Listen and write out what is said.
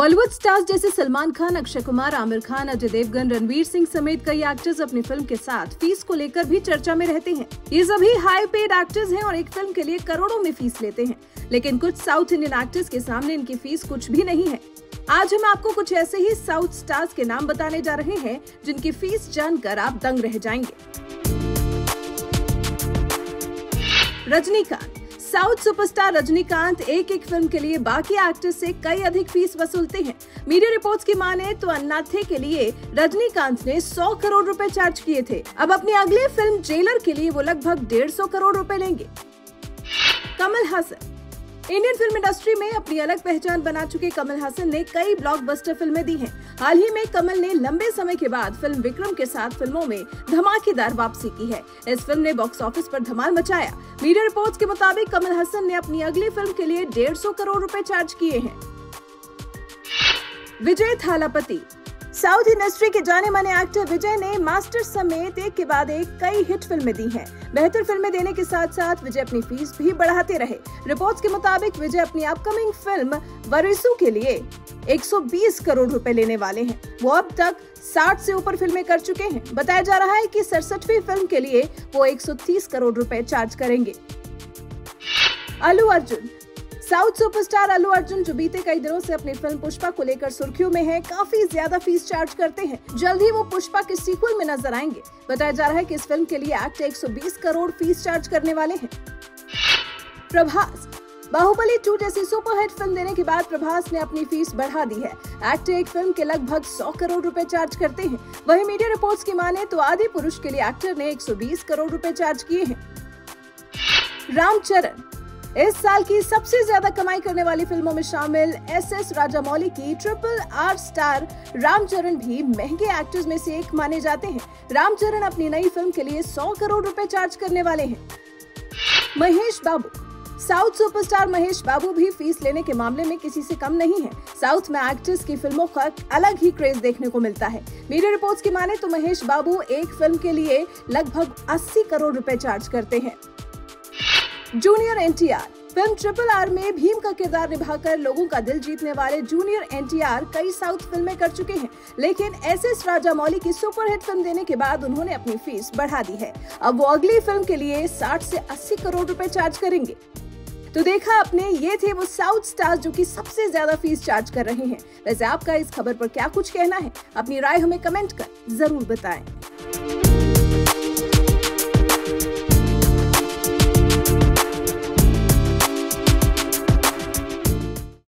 Bollywood stars जैसे सलमान खान, अक्षय कुमार, आमिर खान, अजय देवगन, रणवीर सिंह समेत कई एक्टर्स अपनी फ़िल्म के साथ फ़ीस को लेकर भी चर्चा में रहते हैं। ये सभी हाई पेड एक्टर्स हैं और एक फ़िल्म के लिए करोड़ों में फ़ीस लेते हैं। लेकिन कुछ साउथ इंडियन एक्टर्स के सामने इनकी फ़ीस कुछ भी नहीं है। आज हम आपको कुछ ऐसे ही साउथ स्टार्स के नाम बताने जा रहे हैं, जिनकी फ़ीस जानकर आप दंग रह जाएँगे। रजनीकांत। साउथ सुपरस्टार रजनीकांत एक एक फ़िल्म के लिए बाकी एक्टर्स से कई अधिक फ़ीस वसूलते हैं। मीडिया रिपोर्ट्स की माने तो अन्नाथे के लिए रजनीकांत ने 100 करोड़ रुपए चार्ज किए थे। अब अपनी अगली फ़िल्म जेलर के लिए वो लगभग डेढ़ सौ करोड़ रुपए लेंगे। Kamal Haasan Indian film industry में अपनी अलग पहचान बना चुके कमल हासन ने कई ब्लॉकबस्टर फ़िल्में दी हैं। हाल ही में कमल ने लंबे समय के बाद फ़िल्म विक्रम के साथ फ़िल्मों में धमाकेदार वापसी की है। इस फ़िल्म ने बॉक्स ऑफ़िस पर धमाल मचाया। मीडिया रिपोर्ट्स के मुताबिक कमल हासन ने अपनी अगली फ़िल्म के लिए डेढ़ करोड़ रूपए चार्ज किए हैं। विजय थालापति साउथ इंडस्ट्री के जाने माने एक्टर विजय ने मास्टर समेत एक के बाद एक कई हिट फ़िल्में दी हैं। बेहतर फ़िल्में देने के साथ साथ विजय अपनी फ़ीस भी बढ़ाते रहे। रिपोर्ट्स के मुताबिक विजय अपनी अपकमिंग फ़िल्म वरिसू के लिए 120 करोड़ रुपए लेने वाले हैं। वो अब तक 60 से ऊपर फ़िल्में कर चुके हैं। बताया जा रहा है कि सड़सठवी फ़िल्म के लिए वो 130 करोड़ रुपए चार्ज करेंगे। अलू अर्जुन साउथ सुपरस्टार अल्लू अर्जुन जो बीते कई दिनों से अपनी फ़िल्म पुष्पा को लेकर सुर्खियों में है, काफ़ी ज़्यादा फ़ीस चार्ज करते हैं। जल्द ही वो पुष्पा के सीक्वल में नज़र आएँगे। बताया जा रहा है कि इस फ़िल्म के लिए एक्टर 120 करोड़ फ़ीस चार्ज करने वाले हैं। प्रभास, बाहुबली टू जैसी सुपरहिट फ़िल्म देने के बाद प्रभास ने अपनी फ़ीस बढ़ा दी है। एक्टर एक फ़िल्म के लगभग 100 करोड़ रुपए चार्ज करते हैं। वहीं मीडिया रिपोर्ट्स की माने तो आदि पुरुष के लिए एक्टर ने 120 करोड़ रुपए चार्ज किए हैं। रामचरण इस साल की सबसे ज़्यादा कमाई करने वाली फ़िल्मों में शामिल एस एस राजामौली की ट्रिपल आर स्टार रामचरण भी महँगे एक्टर्स में से एक माने जाते हैं। रामचरण अपनी नई फ़िल्म के लिए 100 करोड़ रुपए चार्ज करने वाले हैं। महेश बाबू। साउथ सुपरस्टार महेश बाबू भी फ़ीस लेने के मामले में किसी से कम नहीं है। साउथ में एक्टर्स की फ़िल्मों का अलग ही क्रेज देखने को मिलता है। मीडिया रिपोर्ट्स की माने तो महेश बाबू एक फ़िल्म के लिए लगभग 80 करोड़ रुपए चार्ज करते हैं। Junior NTR. Film triple R में भीम का किरदार निभाकर लोगों का दिल जीतने वाले जूनियर एनटीआर कई साउथ फ़िल्में कर चुके हैं, लेकिन एस एस राजा मौली की सुपरहिट फ़िल्म देने के बाद उन्होंने अपनी फ़ीस बढ़ा दी है। अब वो अगली फ़िल्म के लिए 60 से 80 करोड़ रुपए चार्ज करेंगे। तो देखा आपने, ये थे वो साउथ स्टार्स जो कि सबसे ज़्यादा फ़ीस चार्ज कर रहे हैं। वैसे आपका इस खबर पर क्या कुछ कहना है? अपनी राय हमें कमेंट कर ज़रूर बताएँ।